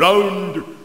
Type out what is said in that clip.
Round